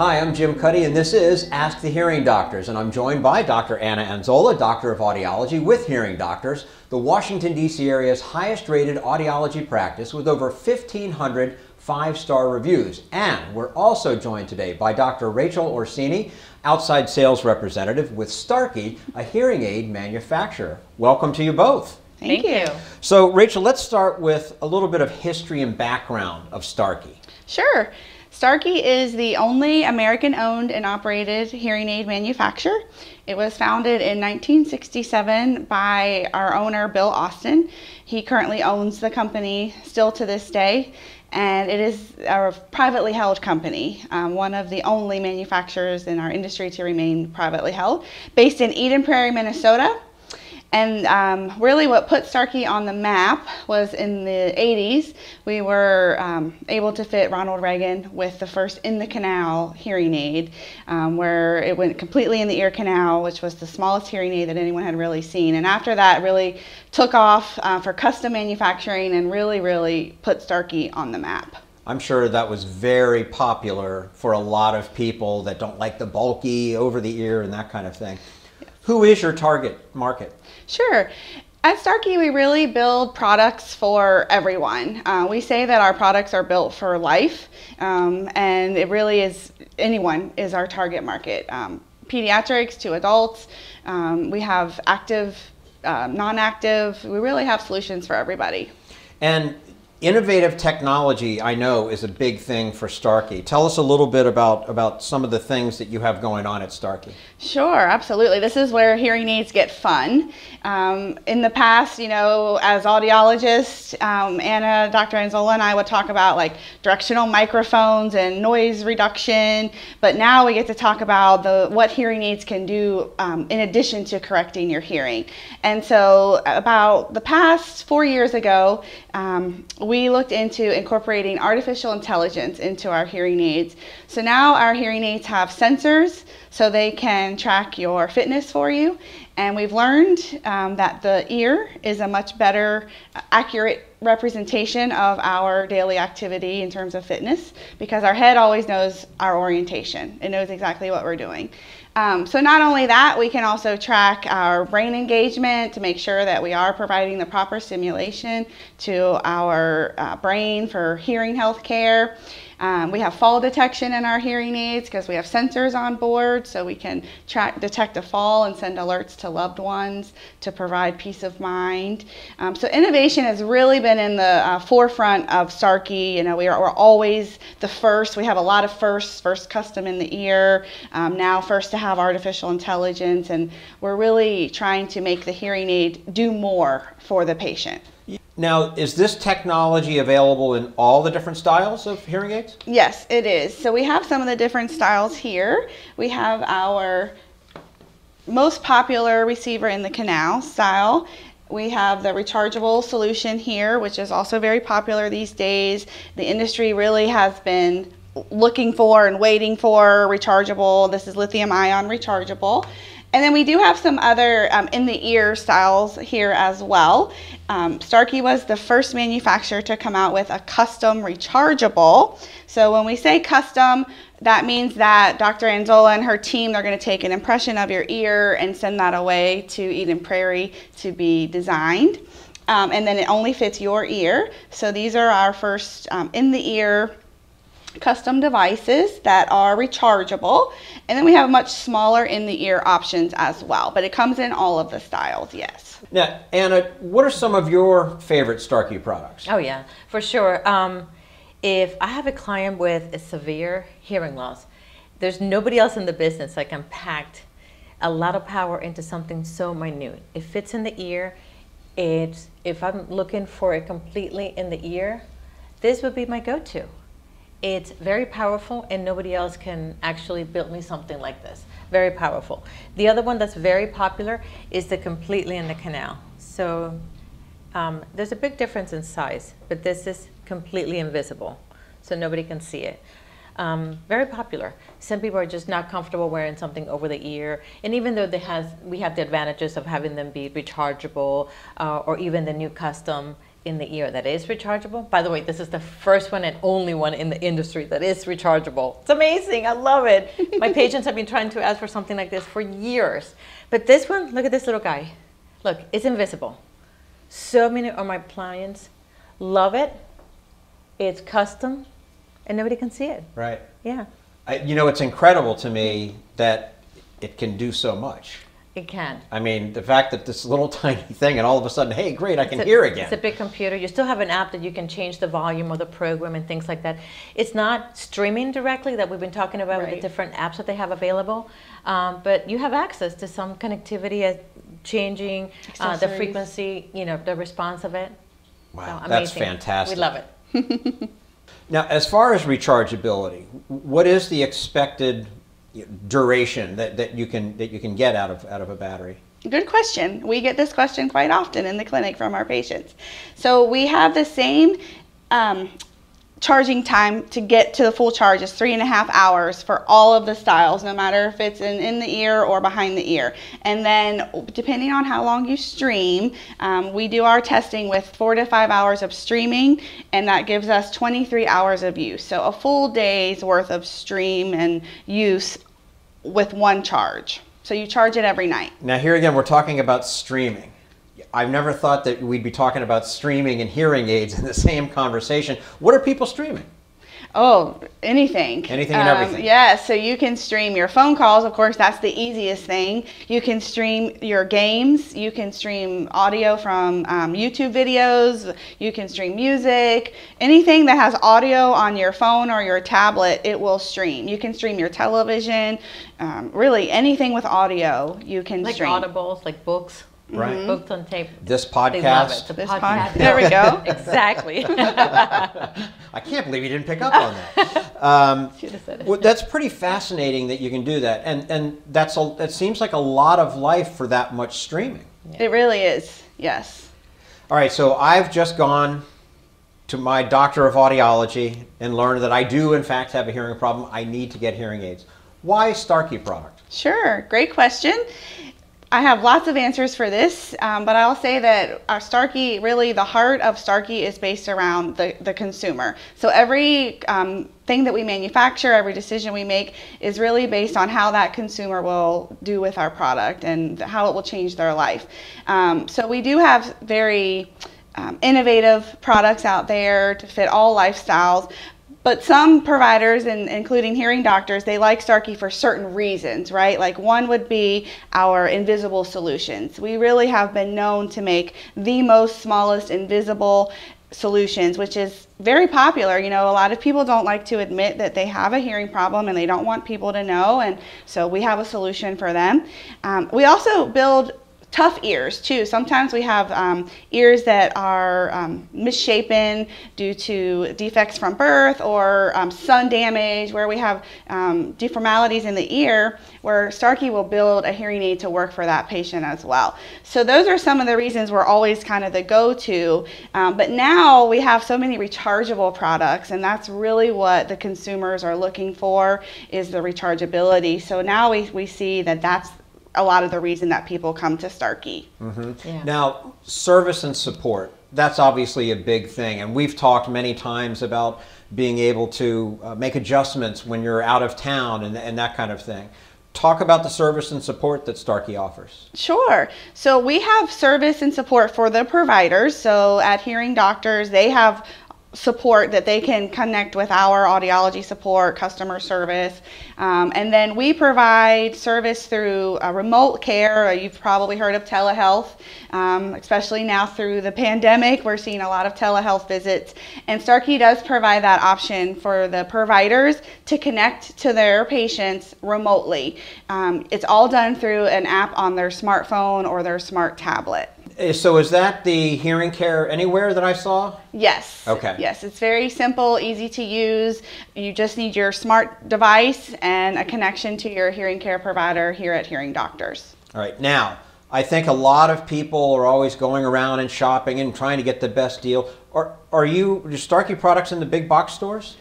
Hi, I'm Jim Cuddy, and this is Ask the Hearing Doctors, and I'm joined by Dr. Anna Anzola, Doctor of Audiology with Hearing Doctors, the Washington, D.C. area's highest rated audiology practice with over 1,500 five star reviews. And we're also joined today by Dr. Rachel Orsini, outside sales representative with Starkey, a hearing aid manufacturer. Welcome to you both. Thank, Thank you. So, Rachel, let's start with a little bit of history and background of Starkey. Sure. Starkey is the only American owned and operated hearing aid manufacturer. It was founded in 1967 by our owner, Bill Austin. He currently owns the company still to this day, and it is a privately held company, um, one of the only manufacturers in our industry to remain privately held, based in Eden Prairie, Minnesota. And um, really, what put Starkey on the map was in the 80s, we were um, able to fit Ronald Reagan with the first in the canal hearing aid, um, where it went completely in the ear canal, which was the smallest hearing aid that anyone had really seen. And after that, really took off uh, for custom manufacturing and really, really put Starkey on the map. I'm sure that was very popular for a lot of people that don't like the bulky over the ear and that kind of thing. Who is your target market? Sure. At Starkey, we really build products for everyone. Uh, we say that our products are built for life, um, and it really is anyone is our target market. Um, pediatrics to adults. Um, we have active, uh, non-active. We really have solutions for everybody. And Innovative technology, I know, is a big thing for Starkey. Tell us a little bit about, about some of the things that you have going on at Starkey. Sure, absolutely. This is where hearing aids get fun. Um, in the past, you know, as audiologists, um, Anna, Dr. Anzola and I would talk about like directional microphones and noise reduction, but now we get to talk about the what hearing aids can do um, in addition to correcting your hearing. And so about the past four years ago, um, we looked into incorporating artificial intelligence into our hearing aids. So now our hearing aids have sensors so they can track your fitness for you. And we've learned um, that the ear is a much better, accurate representation of our daily activity in terms of fitness because our head always knows our orientation. It knows exactly what we're doing. Um, so not only that, we can also track our brain engagement to make sure that we are providing the proper stimulation to our uh, brain for hearing health care. Um, we have fall detection in our hearing aids because we have sensors on board so we can track, detect a fall and send alerts to loved ones to provide peace of mind. Um, so innovation has really been in the uh, forefront of Starkey. You know, we are, we're always the first. We have a lot of firsts, first custom in the ear, um, now first to have artificial intelligence, and we're really trying to make the hearing aid do more for the patient. Now, is this technology available in all the different styles of hearing aids? Yes, it is. So we have some of the different styles here. We have our most popular receiver in the canal style. We have the rechargeable solution here, which is also very popular these days. The industry really has been looking for and waiting for rechargeable. This is lithium ion rechargeable. And then we do have some other um, in the ear styles here as well. Um, Starkey was the first manufacturer to come out with a custom rechargeable. So when we say custom, that means that Dr. Anzola and her team, they're going to take an impression of your ear and send that away to Eden Prairie to be designed. Um, and then it only fits your ear. So these are our first um, in the ear custom devices that are rechargeable. And then we have much smaller in the ear options as well, but it comes in all of the styles, yes. Now, Anna, what are some of your favorite Starkey products? Oh, yeah, for sure. Um, if I have a client with a severe hearing loss, there's nobody else in the business that can pack a lot of power into something so minute. It fits in the ear. It's, if I'm looking for it completely in the ear, this would be my go-to. It's very powerful and nobody else can actually build me something like this. Very powerful. The other one that's very popular is the completely in the canal. So um, there's a big difference in size, but this is completely invisible, so nobody can see it. Um, very popular. Some people are just not comfortable wearing something over the ear, and even though they has, we have the advantages of having them be rechargeable uh, or even the new custom, in the ear that is rechargeable. By the way, this is the first one and only one in the industry that is rechargeable. It's amazing. I love it. My patients have been trying to ask for something like this for years. But this one, look at this little guy. Look, it's invisible. So many of my clients love it. It's custom and nobody can see it. Right. Yeah, I, you know, it's incredible to me that it can do so much. It can. I mean, the fact that this little tiny thing, and all of a sudden, hey, great, I can a- hear again. It's a big computer. You still have an app that you can change the volume of the program and things like that. It's not streaming directly that we've been talking about with the different apps that they have available, um, but you have access to some connectivity, uh, changing uh, the frequency, you know, the response of it. wow, So that's amazing. fantastic. We love it. Now, as far as rechargeability, what is the expected duration that, that you can that you can get out of out of a battery? Good question. We get this question quite often in the clinic from our patients. So we have the same um, charging time to get to the full charge is three and a half hours for all of the styles, no matter if it's in, in the ear or behind the ear. And then, depending on how long you stream, um, we do our testing with four to five hours of streaming, and that gives us 23 hours of use. So, a full day's worth of stream and use with one charge. So, you charge it every night. Now, here again, we're talking about streaming. I've never thought that we'd be talking about streaming and hearing aids in the same conversation. What are people streaming? Oh, anything. Anything and everything. Yeah, so you can stream your phone calls. Of course, that's the easiest thing. You can stream your games. You can stream audio from um, YouTube videos. You can stream music. Anything that has audio on your phone or your tablet, it will stream. You can stream your television. Um, really, anything with audio, you can Like stream. Like audibles, like books, Right. books on tape. This They love it. podcast. The This podcast. pod- there we go. exactly. I can't believe you didn't pick up on that. Um, Should have said it. well, that's pretty fascinating that you can do that, and and that's a, that seems like a lot of life for that much streaming. It really is. Yes. All right, so I've just gone to my doctor of audiology and learned that I do in fact have a hearing problem. I need to get hearing aids. Why Starkey product? Sure, great question. I have lots of answers for this, um, but I'll say that our Starkey, really the heart of Starkey is based around the, the consumer. So every um, thing that we manufacture, every decision we make is really based on how that consumer will do with our product and how it will change their life. Um, so we do have very um, innovative products out there to fit all lifestyles. But some providers, and including hearing doctors, they like Starkey for certain reasons, right? Like one would be our invisible solutions. We really have been known to make the most smallest invisible solutions, which is very popular. You know, a lot of people don't like to admit that they have a hearing problem and they don't want people to know, and so we have a solution for them. Um, we also build tough ears too. Sometimes we have um, ears that are um, misshapen due to defects from birth or um, sun damage, where we have um, deformalities in the ear, where Starkey will build a hearing aid to work for that patient as well. So those are some of the reasons we're always kind of the go-to. Um, but now we have so many rechargeable products, and that's really what the consumers are looking for is the rechargeability. So now we, we see that that's a lot of the reason that people come to Starkey. Yeah. Now, service and support, that's obviously a big thing. And we've talked many times about being able to uh, make adjustments when you're out of town and, and that kind of thing. Talk about the service and support that Starkey offers. Sure. So we have service and support for the providers. So at Hearing Doctors, they have support that they can connect with our audiology support, customer service. Um, and then we provide service through uh, remote care. Uh, You've probably heard of telehealth, um, especially now through the pandemic. We're seeing a lot of telehealth visits. And Starkey does provide that option for the providers to connect to their patients remotely. Um, it's all done through an app on their smartphone or their smart tablet. Eh, So, is that the hearing care anywhere that I saw? Yes. Okay. Yes, it's very simple, easy to use. You just need your smart device and a connection to your hearing care provider here at Hearing Doctors. All right. Now, I think a lot of people are always going around and shopping and trying to get the best deal. Are, are you, are Starkey products in the big box stores?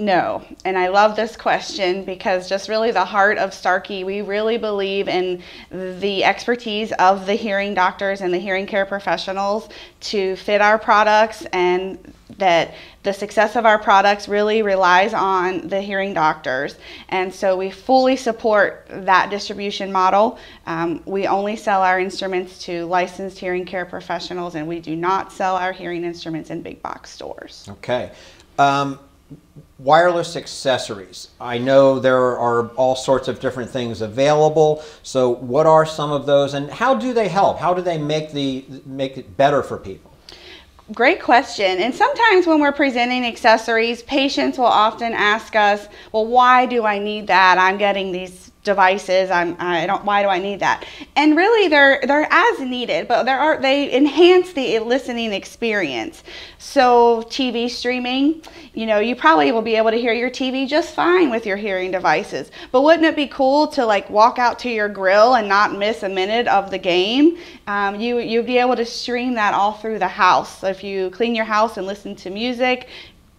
No. And I love this question because just really the heart of Starkey, we really believe in the expertise of the hearing doctors and the hearing care professionals to fit our products and that the success of our products really relies on the hearing doctors. And so we fully support that distribution model. Um, we only sell our instruments to licensed hearing care professionals and we do not sell our hearing instruments in big box stores. Okay. Um, wireless accessories. I know there are all sorts of different things available. So what are some of those and how do they help? How do they make the make it better for people? Great question. And sometimes when we're presenting accessories, patients will often ask us, "Well, why do I need that? I'm getting these devices. I'm I don't why do I need that? And really they're they're as needed, but there are they enhance the listening experience. So TV streaming, you know, you probably will be able to hear your TV just fine with your hearing devices. But wouldn't it be cool to like walk out to your grill and not miss a minute of the game? Um, you you'd be able to stream that all through the house. So if you clean your house and listen to music,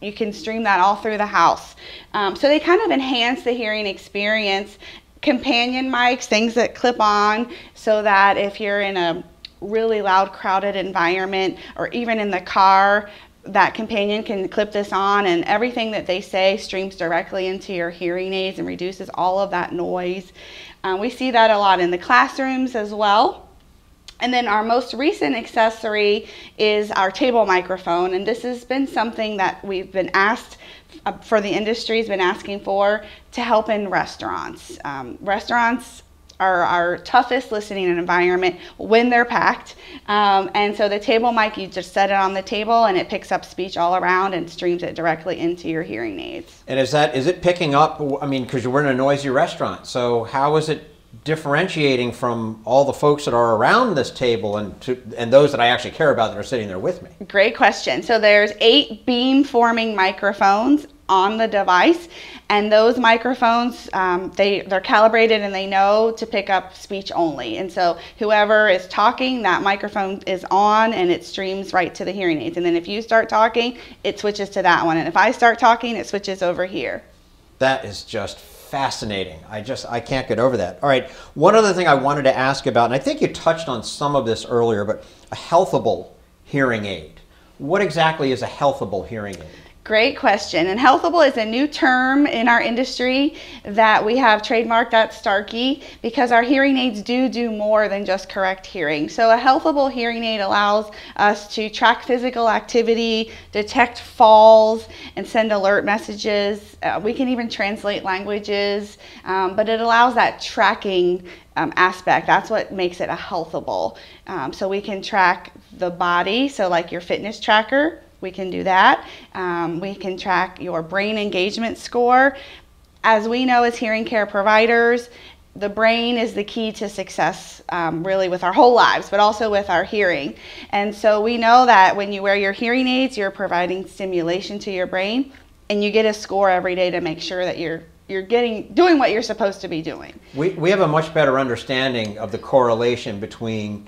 you can stream that all through the house. Um, so they kind of enhance the hearing experience companion mics, things that clip on so that if you're in a really loud, crowded environment or even in the car, that companion can clip this on and everything that they say streams directly into your hearing aids and reduces all of that noise. Um, we see that a lot in the classrooms as well. And then our most recent accessory is our table microphone. And this has been something that we've been asked uh, for the industry has been asking for to help in restaurants. Um, restaurants are our toughest listening environment when they're packed. Um, and so the table mic, you just set it on the table and it picks up speech all around and streams it directly into your hearing aids. And is that is it picking up? I mean, because we're in a noisy restaurant, so how is it differentiating from all the folks that are around this table and to, and those that I actually care about that are sitting there with me? Great question. So there's eight beam forming microphones on the device and those microphones um, they they're calibrated and they know to pick up speech only and so whoever is talking that microphone is on and it streams right to the hearing aids and then if you start talking it switches to that one and if i start talking it switches over here that is just fascinating. I just I can't get over that. All right, one other thing I wanted to ask about, and I think you touched on some of this earlier, but a healthable hearing aid. What exactly is a healthable hearing aid? Great question. And healthable is a new term in our industry that we have trademarked at Starkey because our hearing aids do do more than just correct hearing. So a healthable hearing aid allows us to track physical activity, detect falls, and send alert messages. Uh, we can even translate languages, um, but it allows that tracking um, aspect. That's what makes it a healthable. Um, so we can track the body, so like your fitness tracker, we can do that. Um, we can track your brain engagement score. As we know as hearing care providers, the brain is the key to success um, really with our whole lives, but also with our hearing. And so we know that when you wear your hearing aids, you're providing stimulation to your brain and you get a score every day to make sure that you're you're getting doing what you're supposed to be doing. We, we have a much better understanding of the correlation between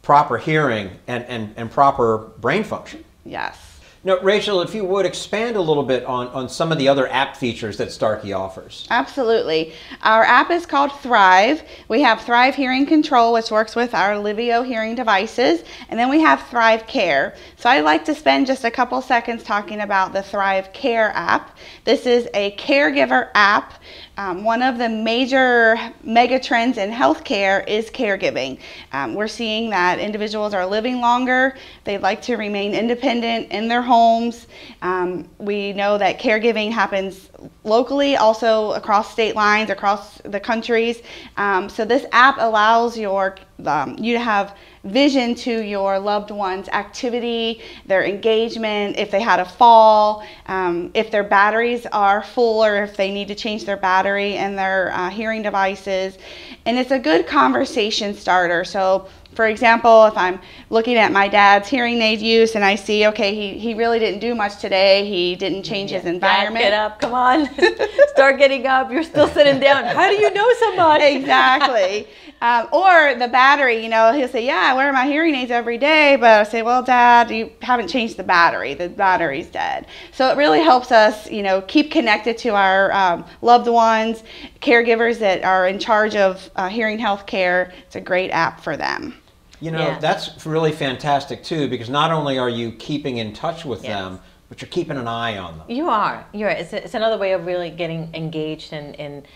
proper hearing and, and, and proper brain function. Yes. Now, Rachel, if you would expand a little bit on, on some of the other app features that Starkey offers. Absolutely. Our app is called Thrive. We have Thrive Hearing Control, which works with our Livio hearing devices, and then we have Thrive Care. So I'd like to spend just a couple seconds talking about the Thrive Care app. This is a caregiver app um, one of the major mega trends in healthcare is caregiving. Um, we're seeing that individuals are living longer, they'd like to remain independent in their homes. Um, we know that caregiving happens locally, also across state lines, across the countries. Um, so this app allows your um, you to have vision to your loved one's activity, their engagement, if they had a fall, um, if their batteries are full or if they need to change their battery and their uh, hearing devices. And it's a good conversation starter. So for example, if I'm looking at my dad's hearing aid use and I see, okay, he, he really didn't do much today, he didn't change his Dad, environment. get up, come on. Start getting up. You're still sitting down. How do you know so much? exactly. Um, or the battery, you know, he'll say, Yeah, I wear my hearing aids every day, but I'll say, Well, Dad, you haven't changed the battery. The battery's dead. So it really helps us, you know, keep connected to our um, loved ones, caregivers that are in charge of uh, hearing health care. It's a great app for them. You know, Yeah. that's really fantastic too, because not only are you keeping in touch with Yes. them, but you're keeping an eye on them. You are. You're. It's, it's another way of really getting engaged and, and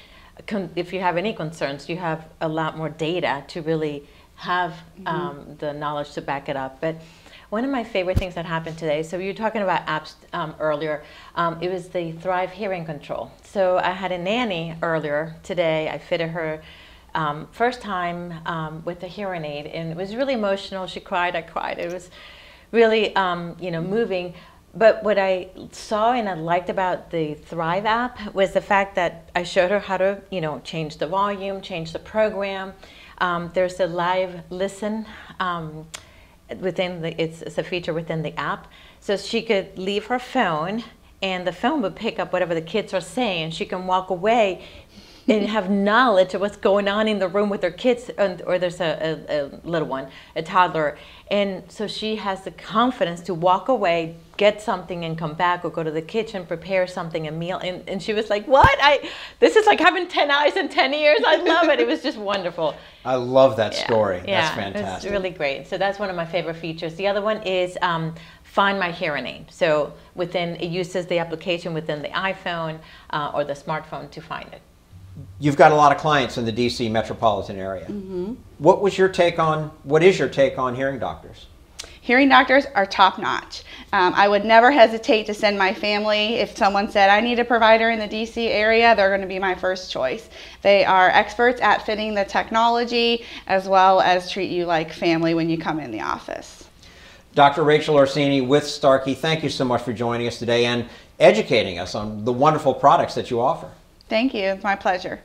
con- if you have any concerns, you have a lot more data to really have um, the knowledge to back it up. But one of my favorite things that happened today. So you were talking about apps um, earlier. Um, it was the Thrive Hearing Control. So I had a nanny earlier today. I fitted her. Um, first time um, with a hearing aid, and it was really emotional. She cried, I cried. It was really, um, you know, moving. But what I saw and I liked about the Thrive app was the fact that I showed her how to, you know, change the volume, change the program. Um, there's a live listen um, within the, it's, it's a feature within the app. So she could leave her phone and the phone would pick up whatever the kids are saying. She can walk away and have knowledge of what's going on in the room with their kids, and, or there's a, a, a little one, a toddler. And so she has the confidence to walk away, get something, and come back, or go to the kitchen, prepare something, a meal. And, and she was like, What? I This is like having 10 eyes in 10 ears. I love it. It was just wonderful. I love that Yeah. story. Yeah, that's fantastic. It's really great. So that's one of my favorite features. The other one is um, Find My Hearing Aid. So within it uses the application within the iPhone uh, or the smartphone to find it. You've got a lot of clients in the DC metropolitan area. Mm-hmm. What was your take on, what is your take on hearing doctors? Hearing doctors are top notch. Um, I would never hesitate to send my family. If someone said, I need a provider in the DC area, they're going to be my first choice. They are experts at fitting the technology as well as treat you like family when you come in the office. Dr. Rachel Orsini with Starkey, thank you so much for joining us today and educating us on the wonderful products that you offer. Thank you. It's my pleasure.